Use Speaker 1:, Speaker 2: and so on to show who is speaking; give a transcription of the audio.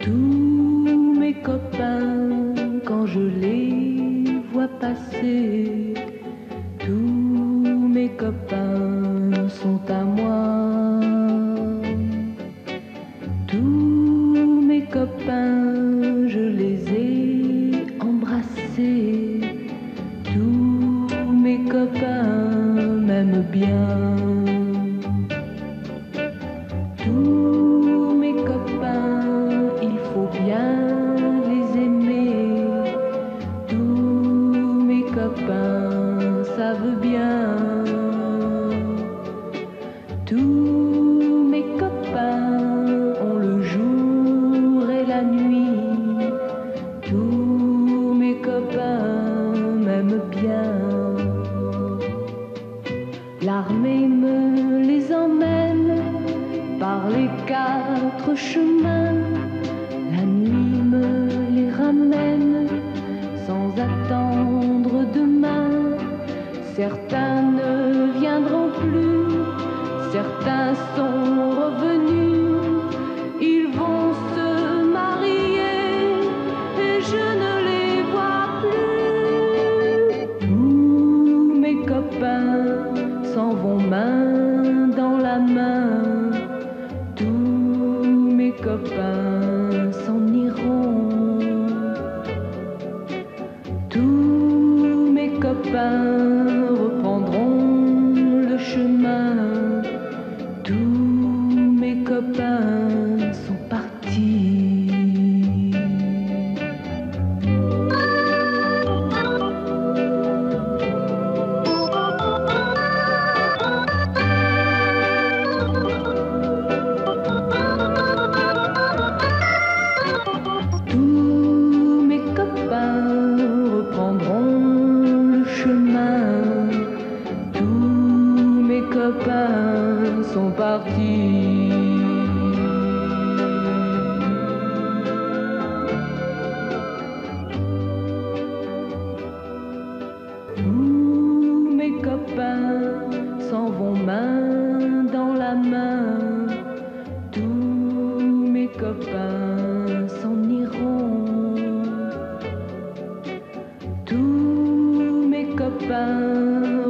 Speaker 1: Tous mes copains, quand je les vois passer, tous mes copains sont à moi. Tous mes copains, je les ai embrassés. Tous mes copains m'aiment bien. L'armée me les emmène par les quatre chemins. La nuit me les ramène sans attendre demain. Certains copains sont partis. Tous mes copains s'en vont main dans la main. Tous mes copains s'en iront. Tous mes copains